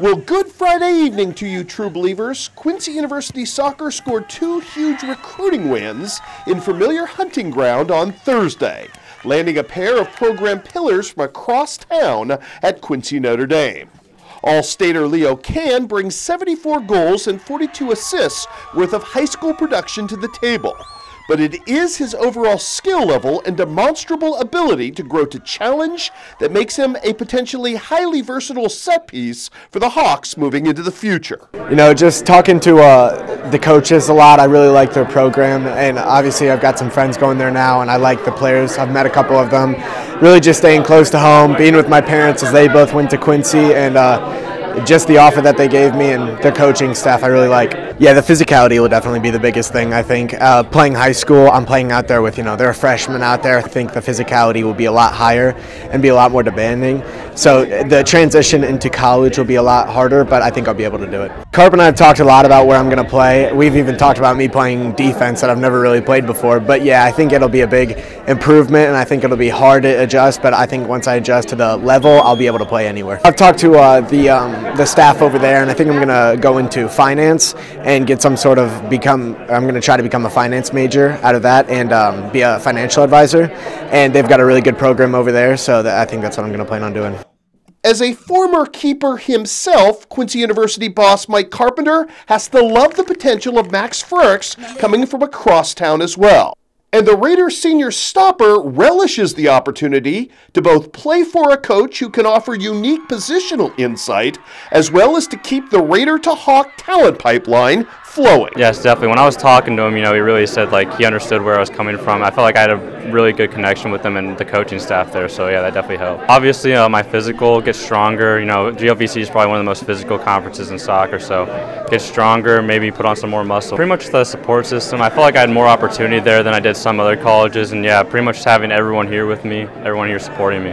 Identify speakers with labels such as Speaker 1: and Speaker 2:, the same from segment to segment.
Speaker 1: Well, good Friday evening to you, true believers. Quincy University Soccer scored two huge recruiting wins in familiar hunting ground on Thursday, landing a pair of program pillars from across town at Quincy Notre Dame. All-Stater Leo Cann brings 74 goals and 42 assists worth of high school production to the table but it is his overall skill level and demonstrable ability to grow to challenge that makes him a potentially highly versatile set piece for the Hawks moving into the future.
Speaker 2: You know, just talking to uh, the coaches a lot, I really like their program, and obviously I've got some friends going there now, and I like the players. I've met a couple of them. Really just staying close to home, being with my parents as they both went to Quincy, and uh, just the offer that they gave me and their coaching staff, I really like. Yeah, the physicality will definitely be the biggest thing. I think uh, playing high school, I'm playing out there with you know there are freshmen out there. I think the physicality will be a lot higher and be a lot more demanding. So the transition into college will be a lot harder, but I think I'll be able to do it. Carp and I have talked a lot about where I'm going to play. We've even talked about me playing defense that I've never really played before. But yeah, I think it'll be a big improvement, and I think it'll be hard to adjust. But I think once I adjust to the level, I'll be able to play anywhere. I've talked to uh, the um, the staff over there, and I think I'm going to go into finance and get some sort of become. I'm going to try to become a finance major out of that and um, be a financial advisor. And they've got a really good program over there, so that I think that's what I'm going to plan on doing.
Speaker 1: As a former keeper himself, Quincy University boss Mike Carpenter has to love the potential of Max Frericks coming from across town as well. And the Raiders senior stopper relishes the opportunity to both play for a coach who can offer unique positional insight, as well as to keep the Raider to Hawk talent pipeline flowing.
Speaker 3: Yes, definitely. When I was talking to him, you know, he really said like he understood where I was coming from. I felt like I had a really good connection with him and the coaching staff there. So yeah, that definitely helped. Obviously, uh, my physical gets stronger. You know, GLVC is probably one of the most physical conferences in soccer. So get stronger, maybe put on some more muscle. Pretty much the support system. I felt like I had more opportunity there than I did some other colleges. And yeah, pretty much having everyone here with me, everyone here supporting me.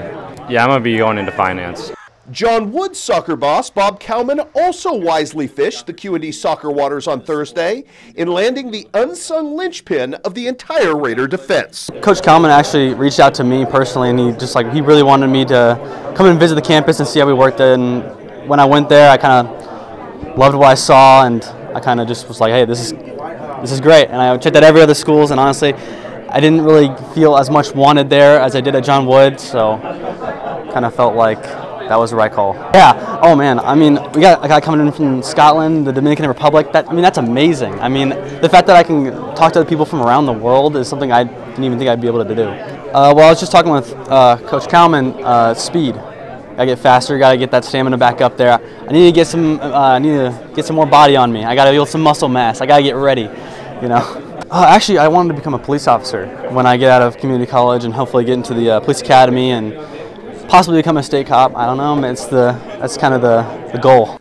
Speaker 3: Yeah, I'm gonna be going into finance.
Speaker 1: John Wood's soccer boss, Bob Cowman, also wisely fished the Q&D soccer waters on Thursday in landing the unsung linchpin of the entire Raider defense.
Speaker 4: Coach Cowman actually reached out to me personally, and he just like he really wanted me to come and visit the campus and see how we worked. And when I went there, I kind of loved what I saw, and I kind of just was like, hey, this is this is great. And I checked out every other schools, and honestly, I didn't really feel as much wanted there as I did at John Wood, so kind of felt like that was the right call. Yeah. Oh man. I mean, we got a guy coming in from Scotland, the Dominican Republic. That I mean, that's amazing. I mean, the fact that I can talk to people from around the world is something I didn't even think I'd be able to do. Uh, well, I was just talking with uh, Coach Cowman. Uh, speed. Gotta get faster. Gotta get that stamina back up there. I need to get some. Uh, I need to get some more body on me. I gotta build some muscle mass. I gotta get ready. You know. Uh, actually, I wanted to become a police officer when I get out of community college and hopefully get into the uh, police academy and possibly become a state cop. I don't know. It's the that's kind of the, the goal.